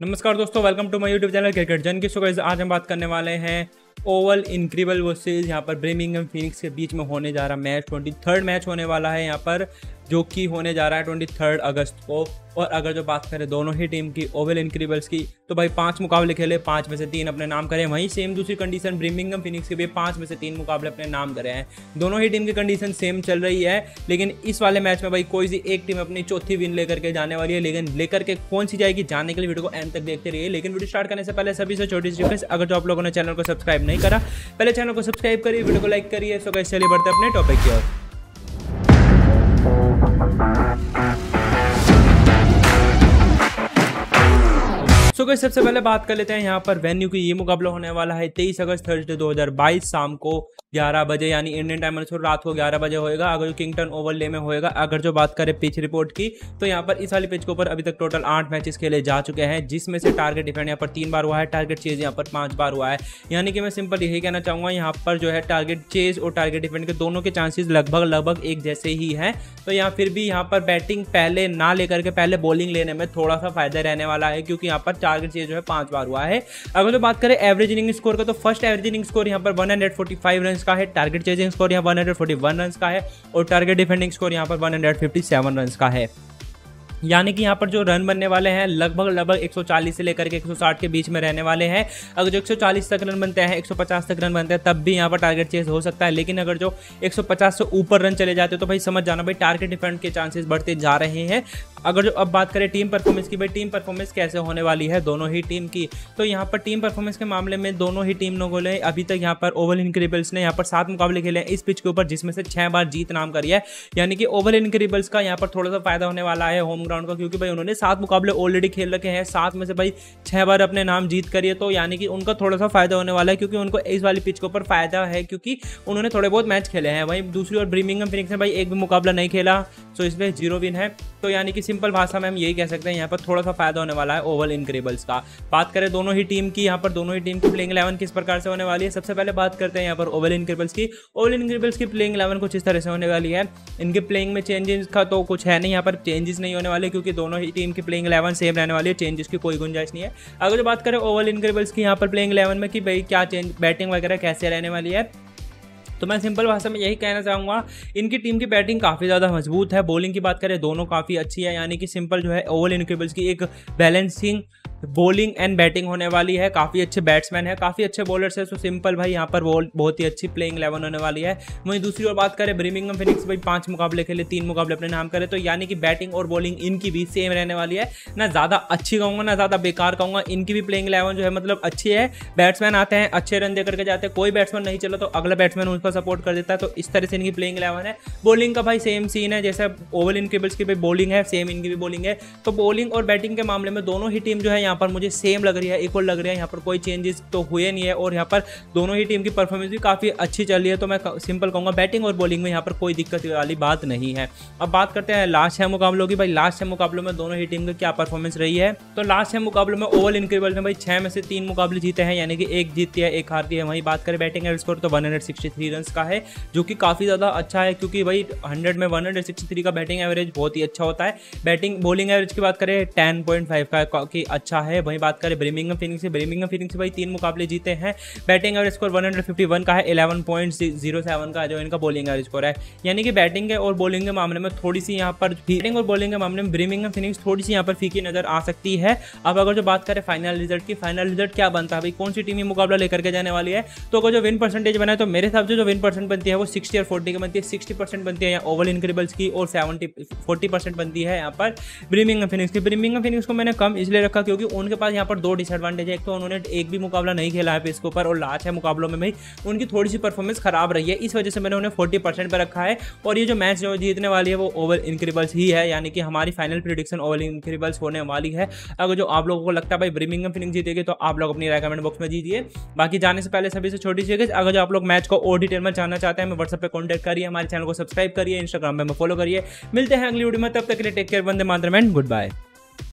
नमस्कार दोस्तों welcome to my YouTube channel cricket जन की सुबह आज हम बात करने वाले हैं ओवल इनक्रीबल वर्सेज यहाँ पर ब्रेमिंगम फिनिक्स के बीच में होने जा रहा मैच ट्वेंटी थर्ड मैच होने वाला है यहाँ पर। जो कि होने जा रहा है ट्वेंटी थर्ड अगस्त को। और अगर जो बात करें दोनों ही टीम की ओवल इनक्रीबल्स की तो भाई पाँच मुकाबले खेले, पाँच में से तीन अपने नाम करें वहीं सेम दूसरी कंडीशन ब्रिमिंगम फिनिक्स के भी पाँच में से तीन मुकाबले अपने नाम करे हैं। दोनों ही टीम की कंडीशन सेम चल रही है, लेकिन इस वाले मैच में भाई कोई सी एक टीम अपनी चौथी विन लेकर के जाने वाली है, लेकिन लेकर के कौन सी जाएगी जानने के लिए वीडियो को एंड तक देखते रहिए। लेकिन वीडियो स्टार्ट करने से पहले सभी से छोटी सी रिक्वेस्ट अगर जो आप लोगों ने चैनल को सब्सक्राइब नहीं करा, पहले चैनल को सब्सक्राइब करिए वीडियो को लाइक करिए। सो कैसे चलिए बढ़ते अपने टॉपिक की ओर। सो so, सबसे पहले बात कर लेते हैं यहाँ पर। वेन्यू की ये मुकाबला होने वाला है तेईस अगस्त थर्सडे 2022 शाम को। 11 बजे, यानी इंडियन टाइम अनुसार रात को 11 बजे होएगा। अगर जो किंगटन ओवरले में होएगा, अगर जो बात करें पिच रिपोर्ट की तो यहाँ पर इस वाली पिच के ऊपर अभी तक टोटल आठ मैचेस खेले जा चुके हैं, जिसमें से टारगेट डिफेंड यहाँ पर तीन बार हुआ है टारगेट चेज यहाँ पर पाँच बार हुआ है। यानी कि मैं सिंपल यही कहना चाहूँगा, यहाँ पर जो है टारगेट चेज और टारगेट डिफेंड के दोनों के चांसेस लगभग लगभग एक जैसे ही है। तो यहाँ फिर भी यहाँ पर बैटिंग पहले ना लेकर के, पहले बॉलिंग लेने में थोड़ा सा फ़ायदा रहने वाला है, क्योंकि यहाँ पर टारगेट चेज जो है पाँच बार हुआ है। अगर जो बात करें एवरेज इनिंग स्कोर का तो फ़र्स्ट एवरेज इनिंग स्कोर यहाँ पर वन रन का है टारगेट चेज चेजिंग स्कोर यहाँ वन रन का है और टारगेट डिफेंडिंग स्कोर यहाँ पर वन रन का है। यानी कि यहाँ पर जो रन बनने वाले हैं, लगभग लगभग 140 से लेकर के 160 के बीच में रहने वाले हैं। अगर जो 140 तक रन बनते हैं 150 तक रन बनते हैं, तब भी यहाँ पर टारगेट चेस हो सकता है। लेकिन अगर जो 150 से ऊपर रन चले जाते हैं तो भाई समझ जाना, भाई टारगेट डिफेंड के चांसेस बढ़ते जा रहे हैं। अगर जो अब बात करें टीम परफॉर्मेंस की, भाई टीम परफॉर्मेंस कैसे होने वाली है दोनों ही टीम की? तो यहाँ पर टीम परफॉर्मेंस के मामले में दोनों ही टीम लोगों ने अभी तक यहाँ पर ओवल इनक्रेबल्स ने यहाँ पर सात मुकाबले खेले हैं। इस पिच के ऊपर जिसमें से छह बार जीत नाम करी है। यानी कि ओवल इनक्रेबल्स का यहाँ पर थोड़ा सा फ़ायदा होने वाला है होम ग्राउंड का, क्योंकि भाई उन्होंने सात मुकाबले ऑलरेडी खेल रखे हैं। सात में से भाई छह बार अपने नाम जीत करिए तो यानी कि उनका थोड़ा सा फ़ायदा होने वाला है, क्योंकि उनको इस वाली पिच के ऊपर फ़ायदा है, क्योंकि उन्होंने थोड़े बहुत मैच खेले हैं। वहीं दूसरी ओर ब्रिमिंगम फिनिक्स ने भाई एक भी मुकाबला नहीं खेला तो इसमें ज़ीरो विन है। तो यानी कि सिंपल भाषा में हम यही कह सकते हैं, यहाँ पर थोड़ा सा फ़ायदा होने वाला है ओवल इनक्रेबल्स का। बात करें दोनों ही टीम की, यहाँ पर दोनों ही टीम की प्लेइंग इलेवन किस प्रकार से होने वाली है, सबसे पहले बात करते हैं यहाँ पर ओवल इनक्रेबल्स की। ओवल इनक्रेबल्स की प्लेइंग इलेवन कुछ इस तरह से होने वाली है। इनके प्लेइंग में चेंजेस का तो कुछ है नहीं, यहाँ पर चेंजेस नहीं होने वाले। क्योंकि दोनों ही टीम की प्लेइंग इलेवन सेम रहने वाली है चेंजेस की कोई गुंजाइश नहीं है। अगर जो बात करें ओवल इनक्रेबल्स की, यहाँ पर प्लेइंग इलेवन में कि भाई क्या चेंज बैटिंग वगैरह कैसे रहने वाली है तो मैं सिंपल भाषा में यही कहना चाहूँगा, इनकी टीम की बैटिंग काफ़ी ज़्यादा मज़बूत है। बॉलिंग की बात करें, दोनों काफ़ी अच्छी है, यानी कि सिंपल जो है ओवल इनक्रेबल्स की एक बैलेंसिंग बॉलिंग एंड बैटिंग होने वाली है। काफ़ी अच्छे बैट्समैन है, काफ़ी अच्छे बॉलर्स है। सो सिंपल भाई, यहाँ पर बॉल बहुत ही अच्छी प्लेइंग इलेवन होने वाली है। वहीं दूसरी ओर बात करें ब्रिमिंगम फिनिक्स भाई, पाँच मुकाबले खेले, तीन मुकाबले अपने नाम करें तो यानी कि बैटिंग और बॉलिंग इनकी भी सेम रहने वाली है। ना ज़्यादा अच्छी कहूँगा, ना ज़्यादा बेकार कहूँगा, इनकी भी प्लेइंग इलेवन जो है मतलब अच्छी है। बैट्समैन आते हैं, अच्छे रन दे करके जाते हैं, कोई बैट्समैन नहीं चला तो अगला बैट्समैन उनका सपोर्ट कर देता है तो इस तरह से इनकी प्लेइंग इलेवन है। बॉलिंग का भाई सेम सीन है, जैसे ओवल इनकेबल्स की भाई बॉलिंग है सेम इनकी भी बॉलिंग है। तो बॉलिंग और बैटिंग के मामले में दोनों ही टीम जो है यहाँ पर मुझे सेम लग रही है इक्वल लग रही है। यहाँ पर कोई चेंजेस तो हुए नहीं है और यहाँ पर दोनों ही टीम की परफॉर्मेंस भी काफ़ी अच्छी चल रही है। तो मैं सिंपल कहूँगा बैटिंग और बॉलिंग में यहाँ पर कोई दिक्कत वाली बात नहीं है। अब बात करते हैं लास्ट छः मुकाबलों की। भाई लास्ट छः मुकाबलों में दोनों ही टीम की क्या परफॉर्मेंस रही है? तो लास्ट छः मुकाबलों में ओवल इनक्रेबल में भाई छः में से तीन मुकाबले जीते हैं, यानी कि एक जीतती है, एक हारती है। वहीं बात करें बैटिंग एवरेज स्कोर तो वन रन का है, जो कि काफ़ी ज़्यादा अच्छा है, क्योंकि भाई हंड्रेड में वन का बैटिंग एवरेज बहुत ही अच्छा होता है। बैटिंग बॉलिंग एवरेज की बात करें टेन का कि अच्छा है, वहीं बात करें ब्रिमिंगम फिनिंग से। बर्मिंगम फिनिक्स भाई तीन मुकाबले जीते हैं। बैटिंग एवरेज स्कोर 151 का है 11.07 का जो इनका बॉलिंग एवरेज स्कोर है। यानी कि बैटिंग और बॉलिंग के मामले में थोड़ी सी यहाँ पर बैटिंग और बॉलिंग के मामले में ब्रिमिंगम फिनिक्स थोड़ी सी यहाँ पर फीकी नज़र आ सकती है। अब अगर जो बात करें फाइनल रिज़ल्ट की फाइनल रिज़ल्ट क्या बनता है भाई? कौन सी टीम ये मुकाबला लेकर के जाने वाली है? तो अगर जो विन परसेंटेज बना है तो मेरे हिसाब से जो विन परसेंट बनती है, वो सिक्सटी और फोर्टी की बनती है। सिक्सटी परसेंट बनती है ओवल इनक्रेबल्स की और सेवेंटी फोर्टी परसेंट बनती है यहाँ पर ब्रिमिंगम फिनिक्स की। ब्रिमिंगम फिनिक्स को मैंने कम इसलिए रखा क्योंकि उनके पास यहाँ पर दो डिसएडवांटेज है। एक तो उन्होंने एक भी मुकाबला नहीं खेला है इसके ऊपर और लास्ट है मुकाबलों में भाई उनकी थोड़ी सी परफॉर्मेंस खराब रही है। इस वजह से मैंने उन्हें फोर्टी परसेंट पर रखा है और ये जो मैच जो जीतने वाली है वो ओवर इनक्रिबल्स ही है। यानी कि हमारी फाइनल प्रिडिक्शन ओवर इनक्रिबल्स होने वाली है। अगर जो आप लोगों को लगता है, भाई ब्रिमिंगम फिनिंग जीतेगी तो आप लोग अपनी रेकमेंड बॉक्स में दीजिए। बाकी जाने से पहले सभी से छोटी सी अगर जो आप लोग मैच को और डिटेल में जानना चाहते हैं व्हाट्सएप पर कॉन्टैक्ट करिए, हमारे चैनल को सब्सक्राइब करिए इंस्टाग्राम में फॉलो करिए। मिलते हैं अगली वीडियो में, तब तक के लिए टेक केयर बंदे मात्र गुड बाय